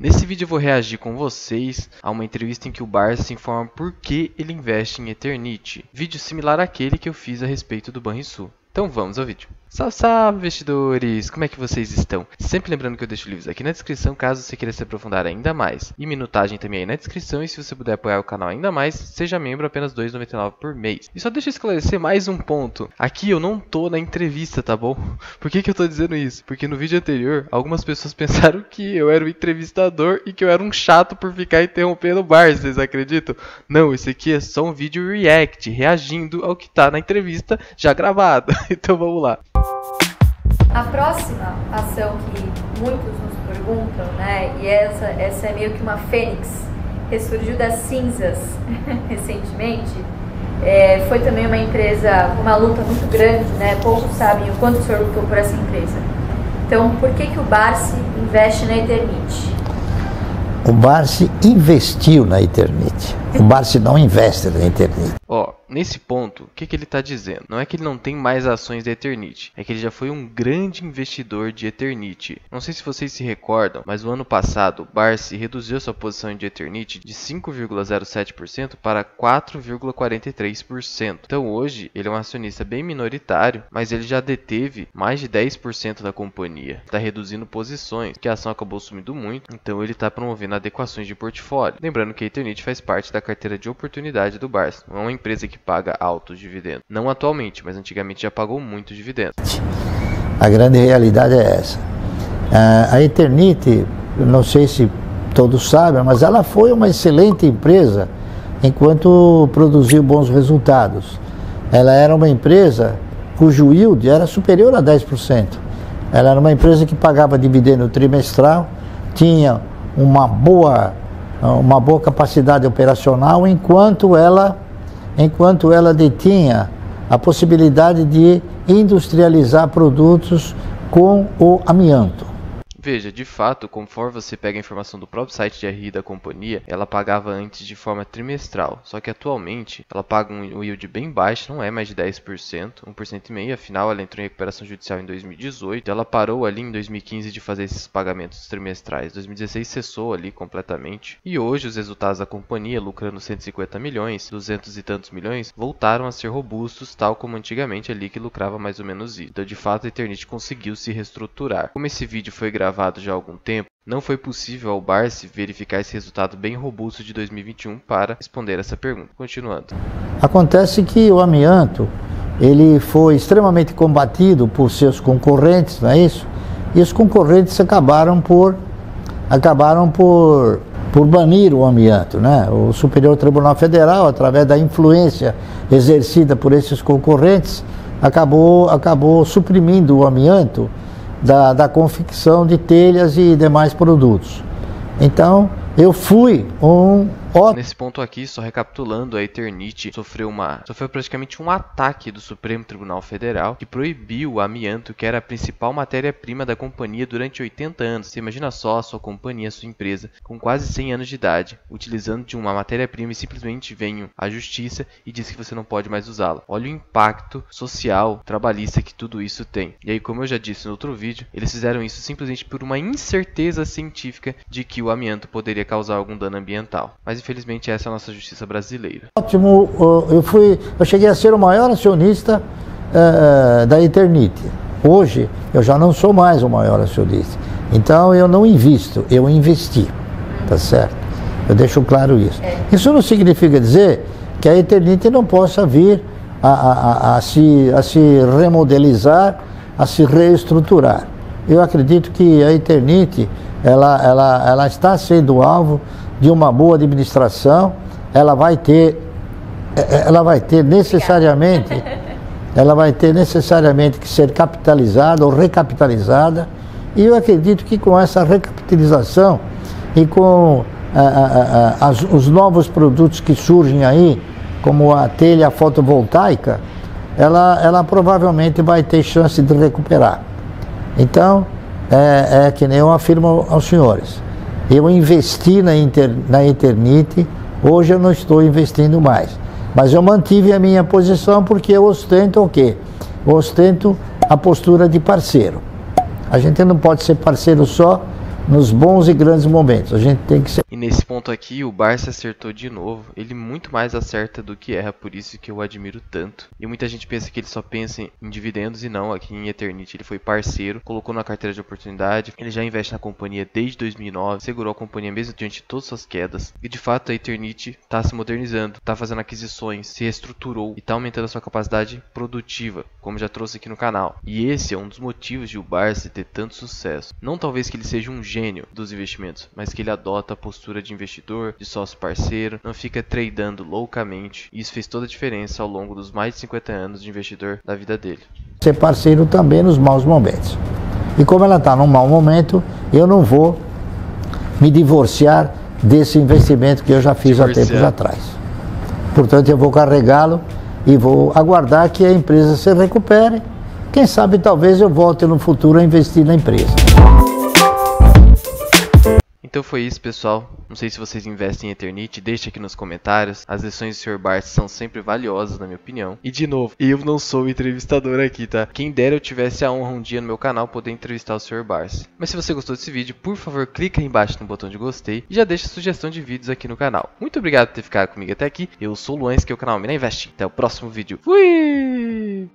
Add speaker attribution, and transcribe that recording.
Speaker 1: Nesse vídeo eu vou reagir com vocês a uma entrevista em que o Barça informa por que ele investe em Eternity, vídeo similar àquele que eu fiz a respeito do Banrisul. Então vamos ao vídeo. Salve, salve, investidores! Como é que vocês estão? Sempre lembrando que eu deixo livros aqui na descrição caso você queira se aprofundar ainda mais. E minutagem também aí na descrição e se você puder apoiar o canal ainda mais, seja membro apenas R$ 2,99 por mês. E só deixa eu esclarecer mais um ponto. Aqui eu não tô na entrevista, tá bom? Por que, que eu tô dizendo isso? Porque no vídeo anterior, algumas pessoas pensaram que eu era o entrevistador e que eu era um chato por ficar interrompendo o bar, vocês acreditam? Não, esse aqui é só um vídeo react, reagindo ao que tá na entrevista já gravada. Então vamos lá.
Speaker 2: A próxima ação que muitos nos perguntam, né, e essa, essa é meio que uma fênix, ressurgiu das cinzas recentemente, é, foi também uma empresa, uma luta muito grande, né, poucos sabem o quanto o senhor lutou por essa empresa. Então, por que, que o Barsi investe na Eternit?
Speaker 3: O Barsi investiu na Eternit. O não investe na Eternit.
Speaker 1: Ó, nesse ponto, o que, que ele está dizendo? Não é que ele não tem mais ações da Eternity, é que ele já foi um grande investidor de Eternity. Não sei se vocês se recordam, mas no ano passado, Barsi reduziu sua posição de Eternity de 5,07% para 4,43%. Então hoje, ele é um acionista bem minoritário, mas ele já deteve mais de 10% da companhia. Está reduzindo posições, que a ação acabou sumindo muito, então ele está promovendo adequações de portfólio. Lembrando que a Eternity faz parte da carteira de oportunidade do Barsi, não é uma empresa que paga altos dividendos. Não atualmente, mas antigamente já pagou muitos dividendos.
Speaker 3: A grande realidade é essa. A Eternite, não sei se todos sabem, mas ela foi uma excelente empresa enquanto produziu bons resultados. Ela era uma empresa cujo yield era superior a 10%. Ela era uma empresa que pagava dividendo trimestral, tinha uma boa, uma boa capacidade operacional, enquanto ela enquanto ela detinha a possibilidade de industrializar produtos com o amianto.
Speaker 1: Veja, de fato, conforme você pega a informação do próprio site de RI da companhia, ela pagava antes de forma trimestral. Só que atualmente ela paga um yield bem baixo, não é mais de 10%, 1,5%. Afinal, ela entrou em recuperação judicial em 2018. Ela parou ali em 2015 de fazer esses pagamentos trimestrais. 2016 cessou ali completamente. E hoje os resultados da companhia, lucrando 150 milhões, 200 e tantos milhões, voltaram a ser robustos, tal como antigamente ali que lucrava mais ou menos isso. Então, de fato, a Eternit conseguiu se reestruturar. Como esse vídeo foi gravado gravado já há algum tempo, não foi possível ao Barsi verificar esse resultado bem robusto de 2021 para responder essa pergunta. Continuando.
Speaker 3: Acontece que o amianto ele foi extremamente combatido por seus concorrentes, não é isso? E os concorrentes acabaram por acabaram por por banir o amianto, né? O Superior Tribunal Federal, através da influência exercida por esses concorrentes, acabou acabou suprimindo o amianto da, da confecção de telhas e demais produtos. Então, eu fui um
Speaker 1: Nesse ponto aqui, só recapitulando, a Eternit sofreu uma sofreu praticamente um ataque do Supremo Tribunal Federal que proibiu o amianto, que era a principal matéria-prima da companhia durante 80 anos. Você imagina só a sua companhia, a sua empresa, com quase 100 anos de idade, utilizando de uma matéria-prima e simplesmente vem a justiça e diz que você não pode mais usá-la. Olha o impacto social, trabalhista que tudo isso tem. E aí, como eu já disse no outro vídeo, eles fizeram isso simplesmente por uma incerteza científica de que o amianto poderia causar algum dano ambiental. Mas mas infelizmente essa é a nossa justiça brasileira.
Speaker 3: Ótimo, eu fui, eu cheguei a ser o maior acionista uh, da Eternite. Hoje eu já não sou mais o maior acionista. Então eu não invisto, eu investi, tá certo? Eu deixo claro isso. É. Isso não significa dizer que a Eternite não possa vir a, a, a, a, se, a se remodelizar, a se reestruturar. Eu acredito que a Eternite ela, ela, ela está sendo alvo de uma boa administração, ela vai ter, é, é, ela vai ter necessariamente, ela vai ter necessariamente que ser capitalizada ou recapitalizada. E eu acredito que com essa recapitalização e com a, a, a, as, os novos produtos que surgem aí, como a telha fotovoltaica, ela, ela provavelmente vai ter chance de recuperar. Então, é, é que nem eu afirmo aos senhores. Eu investi na, inter, na Eternite, hoje eu não estou investindo mais. Mas eu mantive a minha posição porque eu ostento o quê? Eu ostento a postura de parceiro. A gente não pode ser parceiro só nos bons e grandes momentos. A gente tem que ser.
Speaker 1: E nesse ponto aqui, o Barça acertou de novo. Ele muito mais acerta do que erra, por isso que eu admiro tanto. E muita gente pensa que ele só pensa em dividendos e não, aqui em Eternity ele foi parceiro, colocou na carteira de oportunidade, ele já investe na companhia desde 2009, segurou a companhia mesmo diante de todas suas quedas. E de fato a Eternity está se modernizando, está fazendo aquisições, se reestruturou e está aumentando a sua capacidade produtiva, como já trouxe aqui no canal. E esse é um dos motivos de o Barça ter tanto sucesso. Não talvez que ele seja um gênio dos investimentos, mas que ele adota a postura de investidor, de sócio parceiro, não fica tradando loucamente. E isso fez toda a diferença ao longo dos mais de 50 anos de investidor da vida dele.
Speaker 3: Ser parceiro também nos maus momentos. E como ela está num mau momento, eu não vou me divorciar desse investimento que eu já fiz divorciar. há tempos atrás. Portanto, eu vou carregá-lo e vou aguardar que a empresa se recupere. Quem sabe talvez eu volte no futuro a investir na empresa.
Speaker 1: Então foi isso, pessoal. Não sei se vocês investem em Eternity, deixe aqui nos comentários. As lições do Sr. Bart são sempre valiosas, na minha opinião. E de novo, eu não sou entrevistador aqui, tá? Quem dera eu tivesse a honra um dia no meu canal poder entrevistar o Sr. Barsi. Mas se você gostou desse vídeo, por favor, clica aí embaixo no botão de gostei e já deixa sugestão de vídeos aqui no canal. Muito obrigado por ter ficado comigo até aqui. Eu sou o Luan, aqui é o canal Mina Invest. Até o próximo vídeo. Fui!